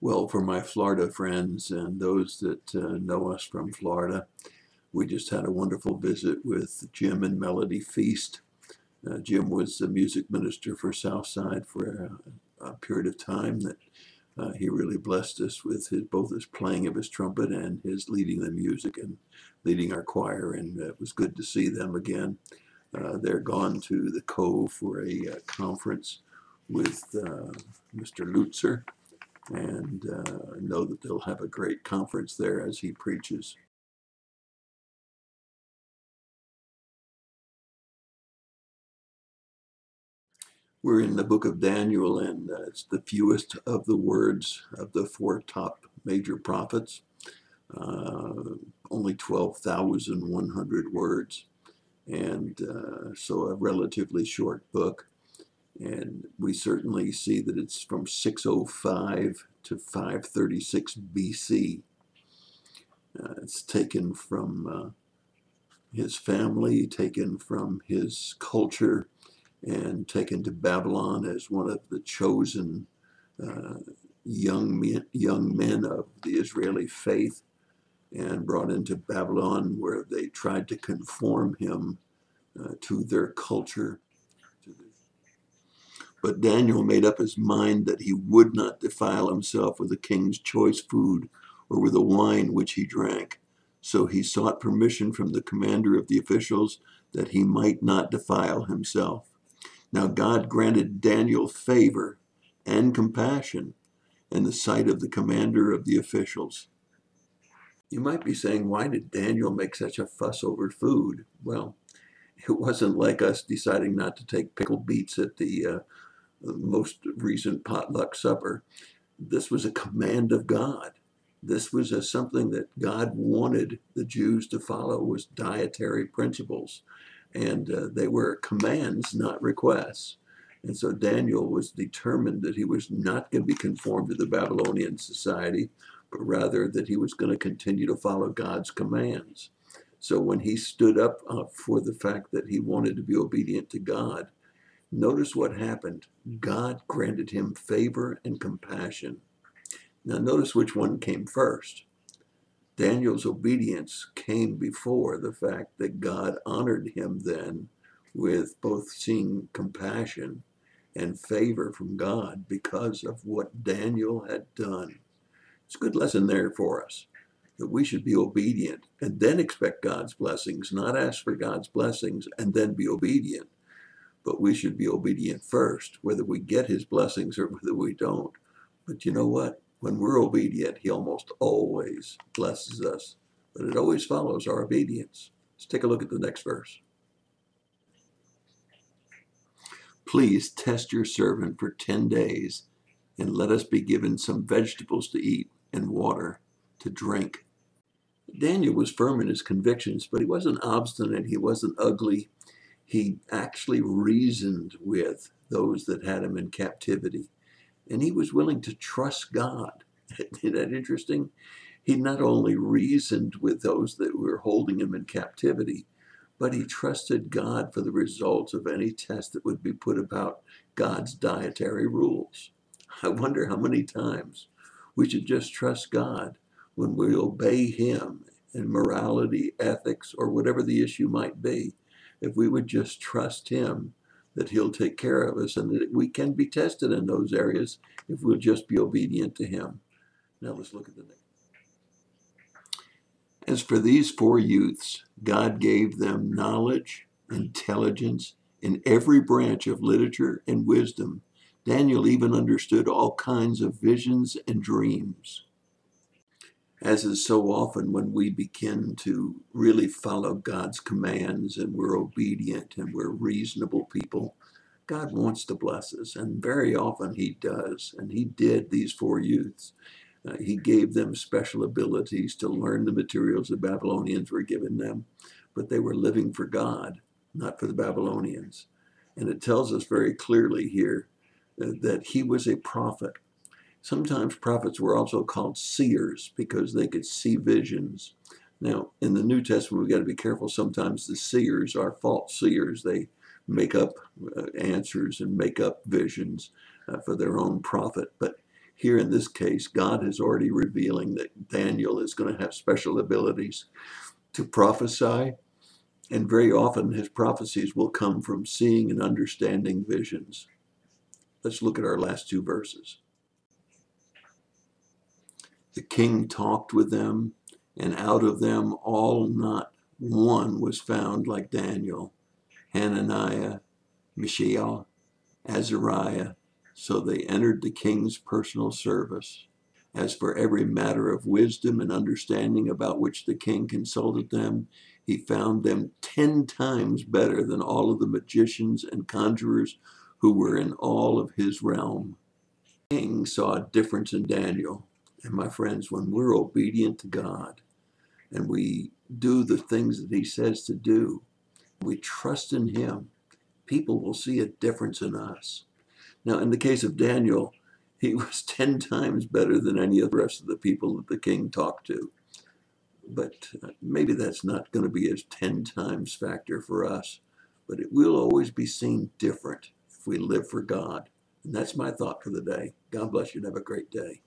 Well, for my Florida friends and those that uh, know us from Florida, we just had a wonderful visit with Jim and Melody Feast. Uh, Jim was the music minister for Southside for a, a period of time that uh, he really blessed us with his both his playing of his trumpet and his leading the music and leading our choir, and it was good to see them again. Uh, they're gone to the Cove for a uh, conference with uh, Mr. Lutzer, and uh, know that they'll have a great conference there as he preaches. We're in the book of Daniel, and uh, it's the fewest of the words of the four top major prophets, uh, only 12,100 words, and uh, so a relatively short book. And we certainly see that it's from 605 to 536 BC. Uh, it's taken from uh, his family, taken from his culture, and taken to Babylon as one of the chosen uh, young men, young men of the Israeli faith, and brought into Babylon where they tried to conform him uh, to their culture but Daniel made up his mind that he would not defile himself with the king's choice food or with the wine which he drank. So he sought permission from the commander of the officials that he might not defile himself. Now God granted Daniel favor and compassion in the sight of the commander of the officials. You might be saying, why did Daniel make such a fuss over food? Well, it wasn't like us deciding not to take pickled beets at the uh, the most recent potluck supper. This was a command of God. This was a, something that God wanted the Jews to follow was dietary principles. And uh, they were commands, not requests. And so Daniel was determined that he was not going to be conformed to the Babylonian society, but rather that he was going to continue to follow God's commands. So when he stood up uh, for the fact that he wanted to be obedient to God, Notice what happened. God granted him favor and compassion. Now, notice which one came first. Daniel's obedience came before the fact that God honored him then with both seeing compassion and favor from God because of what Daniel had done. It's a good lesson there for us that we should be obedient and then expect God's blessings, not ask for God's blessings and then be obedient but we should be obedient first, whether we get his blessings or whether we don't. But you know what? When we're obedient, he almost always blesses us. But it always follows our obedience. Let's take a look at the next verse. Please test your servant for 10 days and let us be given some vegetables to eat and water to drink. Daniel was firm in his convictions, but he wasn't obstinate. He wasn't ugly he actually reasoned with those that had him in captivity. And he was willing to trust God. Isn't that interesting? He not only reasoned with those that were holding him in captivity, but he trusted God for the results of any test that would be put about God's dietary rules. I wonder how many times we should just trust God when we obey Him in morality, ethics, or whatever the issue might be if we would just trust Him that He'll take care of us and that we can be tested in those areas if we'll just be obedient to Him. Now let's look at the next. As for these four youths, God gave them knowledge, intelligence in every branch of literature and wisdom. Daniel even understood all kinds of visions and dreams as is so often when we begin to really follow God's commands and we're obedient and we're reasonable people, God wants to bless us. And very often He does. And He did these four youths. Uh, he gave them special abilities to learn the materials the Babylonians were giving them, but they were living for God, not for the Babylonians. And it tells us very clearly here uh, that he was a prophet Sometimes prophets were also called seers because they could see visions. Now, in the New Testament, we've got to be careful. Sometimes the seers are false seers. They make up uh, answers and make up visions uh, for their own profit. But here in this case, God is already revealing that Daniel is going to have special abilities to prophesy. And very often his prophecies will come from seeing and understanding visions. Let's look at our last two verses. The king talked with them, and out of them all not one was found like Daniel, Hananiah, Mishael, Azariah. So they entered the king's personal service. As for every matter of wisdom and understanding about which the king consulted them, he found them ten times better than all of the magicians and conjurers who were in all of his realm. The king saw a difference in Daniel. And my friends, when we're obedient to God and we do the things that he says to do, we trust in him, people will see a difference in us. Now, in the case of Daniel, he was 10 times better than any of the rest of the people that the king talked to. But uh, maybe that's not going to be a 10 times factor for us. But it will always be seen different if we live for God. And that's my thought for the day. God bless you and have a great day.